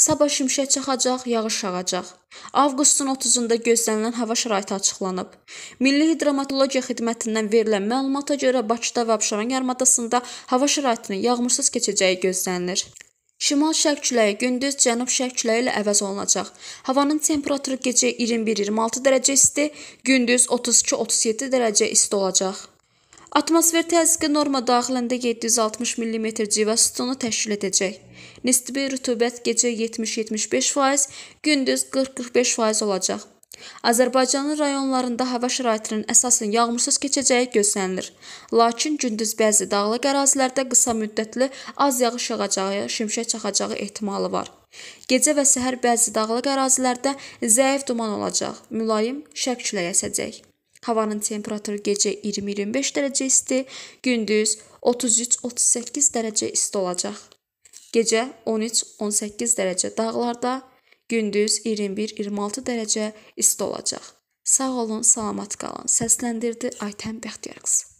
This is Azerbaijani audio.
Sabah şimşək çaxacaq, yağış yağacaq. Avqustun 30-da gözlənilən hava şəraiti açıqlanıb. Milli Hidrometeorologiya Xidmətindən verilən məlumata görə Bakıda və Abşeron yarımadasında hava şəraitinin yağmursuz keçəcəyi gözlənilir. Şimal-şərq küləyi gündüz cənub-şərq küləyi ilə əvəz olunacaq. Havanın temperaturu gecə 21-26 dərəcə isti, gündüz 32-37 dərəcə isti olacaq. Atmosfer təzyiqi norma daxilində 760 mm civə sütunu təşkil edəcək. Nisbi rütubət gecə 70-75%, gündüz 40-45% olacaq. Azərbaycanın rayonlarında hava şəraitinin əsasən yağmursuz keçəcəyi gözlənilir. Lakin gündüz bəzi dağlıq ərazilərdə qısa müddətli az yağış yağacağı, şimşək çaxacağı ehtimalı var. Gecə və səhər bəzi dağlıq ərazilərdə zəif duman olacaq, mülayim şərq küləyi əsəcək. Havanın temperaturu gecə 20-25 dərəcə isti, gündüz 33-38 dərəcə isti olacaq. Gecə 13-18 dərəcə dağlarda, gündüz 21-26 dərəcə isti olacaq. Sağ olun, salamat qalın. Səsləndirdi Aytən Bəxtiyar qızı.